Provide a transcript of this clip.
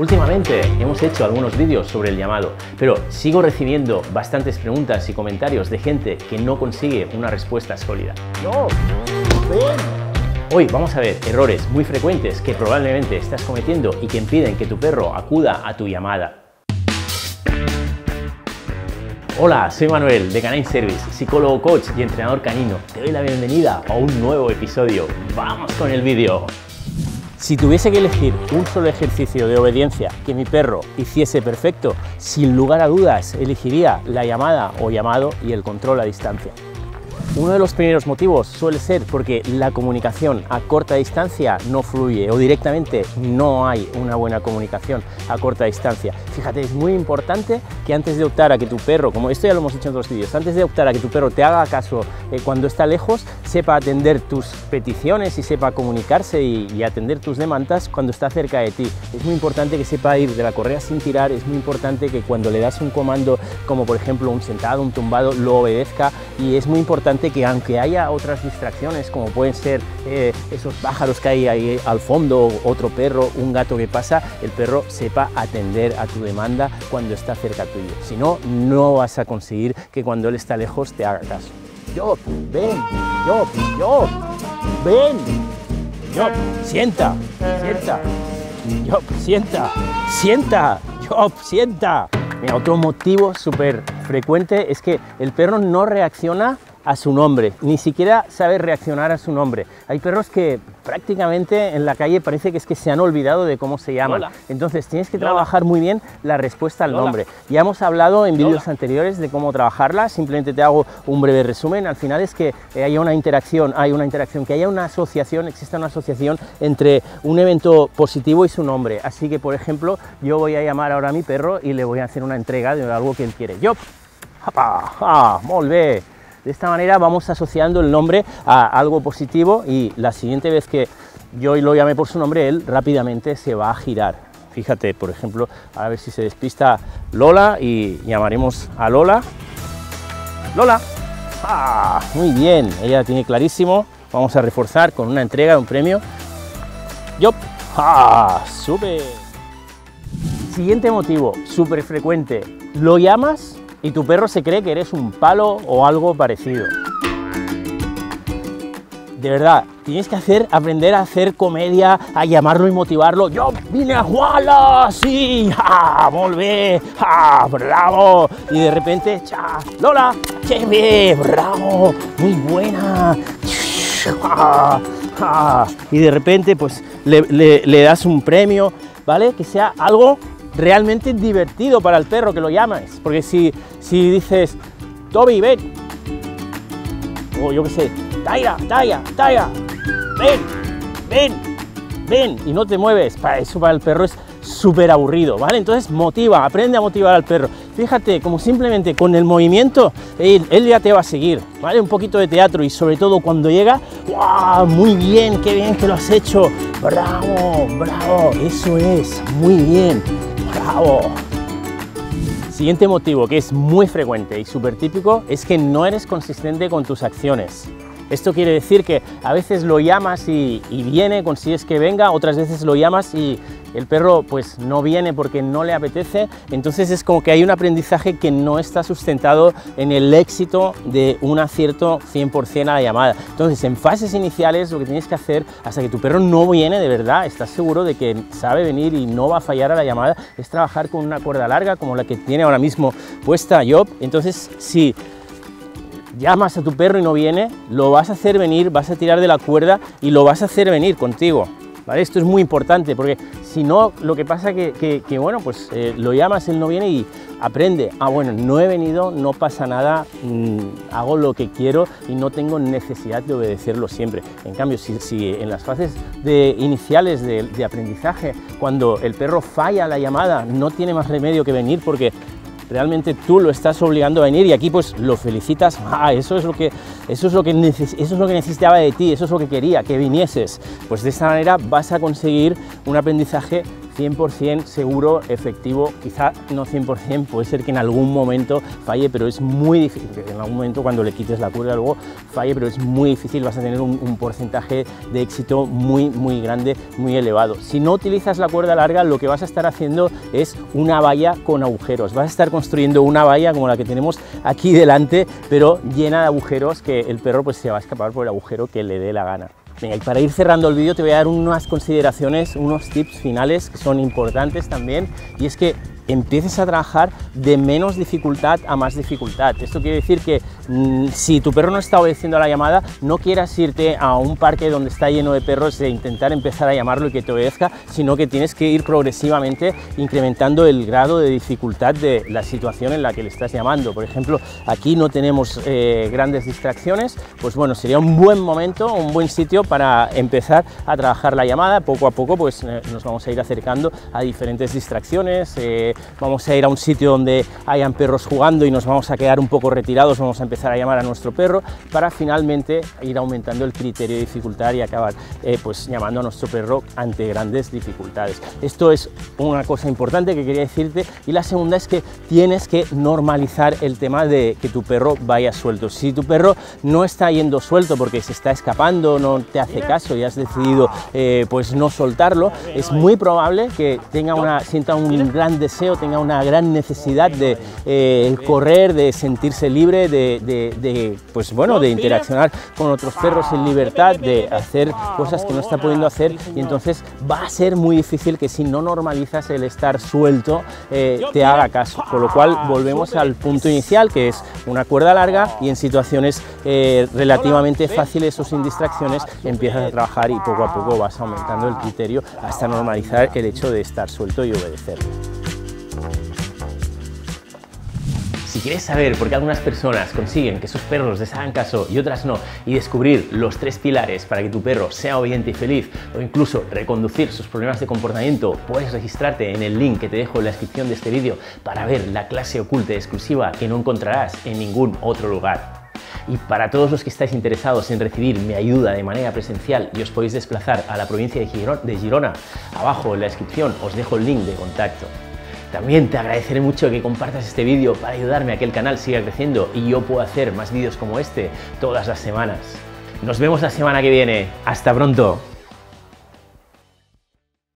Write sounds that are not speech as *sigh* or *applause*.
Últimamente hemos hecho algunos vídeos sobre el llamado, pero sigo recibiendo bastantes preguntas y comentarios de gente que no consigue una respuesta sólida. No. Hoy vamos a ver errores muy frecuentes que probablemente estás cometiendo y que impiden que tu perro acuda a tu llamada. Hola, soy Manuel de Canine Service, psicólogo coach y entrenador canino. Te doy la bienvenida a un nuevo episodio. ¡Vamos con el vídeo! Si tuviese que elegir un solo ejercicio de obediencia que mi perro hiciese perfecto, sin lugar a dudas elegiría la llamada o llamado y el control a distancia. Uno de los primeros motivos suele ser porque la comunicación a corta distancia no fluye o directamente no hay una buena comunicación a corta distancia. Fíjate, es muy importante que antes de optar a que tu perro, como esto ya lo hemos hecho en otros vídeos, antes de optar a que tu perro te haga caso eh, cuando está lejos, sepa atender tus peticiones y sepa comunicarse y, y atender tus demandas cuando está cerca de ti. Es muy importante que sepa ir de la correa sin tirar, es muy importante que cuando le das un comando como por ejemplo un sentado, un tumbado, lo obedezca y es muy importante que aunque haya otras distracciones, como pueden ser eh, esos pájaros que hay ahí al fondo, otro perro, un gato que pasa, el perro sepa atender a tu demanda cuando está cerca tuyo. Si no, no vas a conseguir que cuando él está lejos te haga caso. Yo, ven, yo, yo, ven, yo, sienta, sienta, yo, sienta, sienta, yo, sienta. Otro motivo súper frecuente es que el perro no reacciona a su nombre, ni siquiera sabe reaccionar a su nombre. Hay perros que prácticamente en la calle parece que es que se han olvidado de cómo se llaman. Entonces tienes que trabajar muy bien la respuesta al nombre. Ya hemos hablado en vídeos anteriores de cómo trabajarla, simplemente te hago un breve resumen. Al final es que haya una interacción, hay una interacción, que haya una asociación, exista una asociación entre un evento positivo y su nombre. Así que, por ejemplo, yo voy a llamar ahora a mi perro y le voy a hacer una entrega de algo que él quiere. Yo, ¡Ah, molve! De esta manera vamos asociando el nombre a algo positivo y la siguiente vez que yo lo llame por su nombre, él rápidamente se va a girar. Fíjate, por ejemplo, a ver si se despista Lola y llamaremos a Lola. Lola. ¡Ah! Muy bien, ella tiene clarísimo. Vamos a reforzar con una entrega, un premio. ¡Yop! ¡Ah! ¡Sube! Siguiente motivo, súper frecuente. Lo llamas y tu perro se cree que eres un palo o algo parecido. De verdad, tienes que hacer, aprender a hacer comedia, a llamarlo y motivarlo. Yo vine a jugarla, sí, ¡Ah, volvé, ¡Ah, bravo. Y de repente, cha, Lola, bien, bravo, muy buena. Y de repente, pues le das un premio, ¿vale? Que sea algo realmente divertido para el perro que lo llames. Porque si, si dices, Toby, ven, o yo qué sé, Taira, Taira, Taira, ven, ven, ven, y no te mueves, para eso para el perro es súper aburrido, ¿vale? Entonces motiva, aprende a motivar al perro. Fíjate, como simplemente con el movimiento, él, él, ya te va a seguir, ¿vale? Un poquito de teatro y sobre todo cuando llega, ¡wow! Muy bien, qué bien que lo has hecho, bravo, bravo, eso es, muy bien. ¡Bravo! Siguiente motivo que es muy frecuente y súper típico es que no eres consistente con tus acciones. Esto quiere decir que a veces lo llamas y, y, viene, consigues que venga, otras veces lo llamas y el perro pues no viene porque no le apetece, entonces es como que hay un aprendizaje que no está sustentado en el éxito de un acierto 100% a la llamada. Entonces en fases iniciales lo que tienes que hacer hasta que tu perro no viene de verdad, estás seguro de que sabe venir y no va a fallar a la llamada, es trabajar con una cuerda larga como la que tiene ahora mismo puesta Job. Entonces si llamas a tu perro y no viene, lo vas a hacer venir, vas a tirar de la cuerda y lo vas a hacer venir contigo. ¿Vale? Esto es muy importante porque si no, lo que pasa que, que, bueno, pues eh, lo llamas, él no viene y aprende, ah, bueno, no he venido, no pasa nada, mmm, hago lo que quiero y no tengo necesidad de obedecerlo siempre. En cambio, si, si en las fases de, iniciales de, de aprendizaje, cuando el perro falla la llamada, no tiene más remedio que venir porque realmente tú lo estás obligando a venir y aquí pues lo felicitas, *laughs* ah, eso es lo que, eso es lo que, eso es lo que necesitaba de ti, eso es lo que quería, que vinieses. Pues de esta manera vas a conseguir un aprendizaje 100% seguro, efectivo, quizá no 100%, puede ser que en algún momento falle, pero es muy difícil, en algún momento cuando le quites la cuerda luego falle, pero es muy difícil, vas a tener un, un porcentaje de éxito muy, muy grande, muy elevado. Si no utilizas la cuerda larga, lo que vas a estar haciendo es una valla con agujeros, vas a estar construyendo una valla como la que tenemos aquí delante, pero llena de agujeros que el perro pues se va a escapar por el agujero que le dé la gana. Venga, y para ir cerrando el vídeo te voy a dar unas consideraciones, unos tips finales que son importantes también, y es que empieces a trabajar de menos dificultad a más dificultad. Esto quiere decir que mmm, si tu perro no está obedeciendo a la llamada, no quieras irte a un parque donde está lleno de perros e intentar empezar a llamarlo y que te obedezca, sino que tienes que ir progresivamente incrementando el grado de dificultad de la situación en la que le estás llamando. Por ejemplo, aquí no tenemos eh, grandes distracciones, pues bueno, sería un buen momento, un buen sitio para empezar a trabajar la llamada. Poco a poco pues eh, nos vamos a ir acercando a diferentes distracciones, eh, vamos a ir a un sitio donde hayan perros jugando y nos vamos a quedar un poco retirados, vamos a empezar a llamar a nuestro perro para finalmente ir aumentando el criterio de dificultad y acabar eh, pues llamando a nuestro perro ante grandes dificultades. Esto es una cosa importante que quería decirte y la segunda es que tienes que normalizar el tema de que tu perro vaya suelto. Si tu perro no está yendo suelto porque se está escapando, no te hace caso y has decidido eh, pues no soltarlo, es muy probable que tenga una, sienta un gran deseo tenga una gran necesidad de eh, correr, de sentirse libre, de, pues bueno, de interaccionar con otros perros en libertad, de hacer cosas que no está pudiendo hacer y entonces va a ser muy difícil que si no normalizas el estar suelto eh, te haga caso. Con lo cual volvemos al punto inicial que es una cuerda larga y en situaciones eh, relativamente fáciles o sin distracciones empiezas a trabajar y poco a poco vas aumentando el criterio hasta normalizar el hecho de estar suelto y obedecer. Si quieres saber por qué algunas personas consiguen que sus perros les hagan caso y otras no, y descubrir los tres pilares para que tu perro sea obediente y feliz, o incluso reconducir sus problemas de comportamiento, puedes registrarte en el link que te dejo en la descripción de este vídeo para ver la clase oculta y exclusiva que no encontrarás en ningún otro lugar. Y para todos los que estáis interesados en recibir mi ayuda de manera presencial y os podéis desplazar a la provincia de Girona, abajo en la descripción os dejo el link de contacto. También te agradeceré mucho que compartas este vídeo para ayudarme a que el canal siga creciendo y yo pueda hacer más vídeos como este todas las semanas. Nos vemos la semana que viene. Hasta pronto.